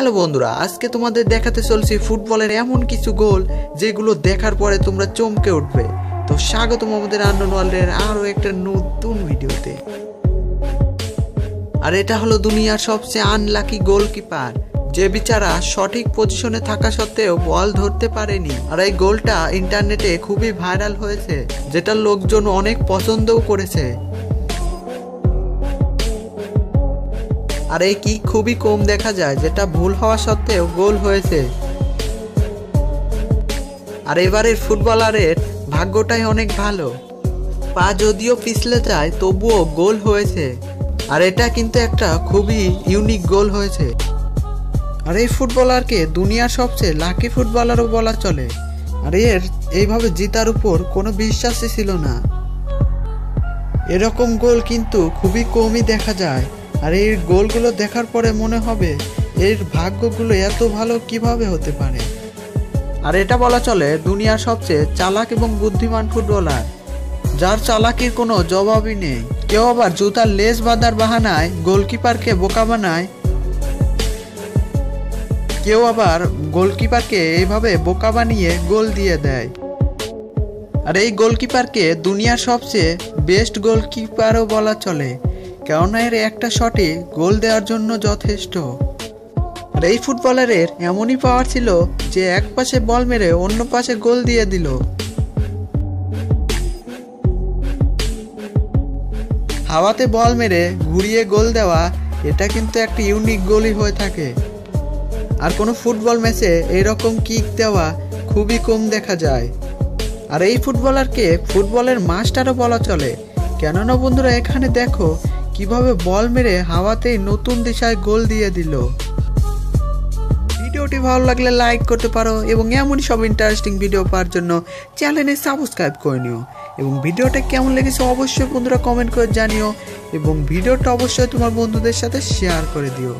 Hello বন্ধুরা, আজকে তোমাদের দেখাতে চলছি ফুটবলের এমন কিছু গোল যেগুলো দেখার পরে তোমরা চমকে উঠবে। তো স্বাগতম আমাদের আন্ডন ওয়ার্ল্ডের আরও একটা নতুন ভিডিওতে। আর এটা হলো দুনিয়ার সবচেয়ে আনলাকি গোলকিপার যে বিচারা সঠিক পজিশনে থাকা সত্ত্বেও বল ধরতে পারেনি। আর এই গোলটা ইন্টারনেটে খুবই ভাইরাল হয়েছে, যেটা লোকজন অনেক পছন্দও করেছে। আর এই কি খুবই কম দেখা যায়, যেটা ভুল হওয়া সত্ত্বেও গোল হয়েছে। আর এবারের ফুটবলারের ভাগ্যটাই অনেক ভালো। পা যদিও পিছলে যায়, তবুও গোল হয়েছে। আর এটা কিন্তু একটা খুবই ইউনিক গোল হয়েছে। আর এই ফুটবলারকে দুনিয়ার সবচেয়ে লাকি ফুটবলারও বলা চলে। আর এর, এইভাবে জিতার উপর কোনো বিশ্বাসই ছিল না। এরকম গোল কিন্তু খুবই কমই দেখা যায়। আর এই গোলগুলো দেখার পরে মনে হবে এর ভাগ্যগুলো এত ভালো কীভাবে হতে পারে। আর এটা বলা চলে, দুনিয়ার সবচেয়ে চালাক এবং বুদ্ধিমান ফুটবলার। যার চালাকির কোনো জবাবই নেই। কেউ আবার জুতার লেজ বাঁধার বাহানায়, গোলকিপারকে বোকা বানায়। কেউ আবার গোলকিপারকে এইভাবে বোকা বানিয়ে গোল দিয়ে দেয়। আর এই গোলকিপারকে দুনিয়ার সবচেয়ে বেস্ট গোলকিপারও বলা চলে। কেননা এর একটা শটে গোল দেওয়ার জন্য যথেষ্ট। আর এই ফুটবলারের এমনই পাওয়ার ছিল যে এক পাশে বল মেরে অন্য পাশে গোল দিয়ে দিল। হাওয়াতে বল মেরে ঘুরিয়ে গোল দেওয়া, এটা কিন্তু একটা ইউনিক গোলই হয়ে থাকে। আর কোনো ফুটবল ম্যাচে এইরকম কিক দেওয়া খুবই কম দেখা যায়। আর এই ফুটবলারকে ফুটবলের মাস্টারও বলা চলে। কেননা বন্ধুরা, এখানে দেখো কীভাবে বল মেরে হাওয়াতেই নতুন দিশায় গোল দিয়ে দিল। ভিডিওটি ভালো লাগলে লাইক করতে পারো এবং এমনই সব ইন্টারেস্টিং ভিডিও পাওয়ার জন্য চ্যানেলে সাবস্ক্রাইব করে নিও। এবং ভিডিওটা কেমন লেগেছে অবশ্যই বন্ধুরা কমেন্ট করে জানিও এবং ভিডিওটা অবশ্যই তোমার বন্ধুদের সাথে শেয়ার করে দিও।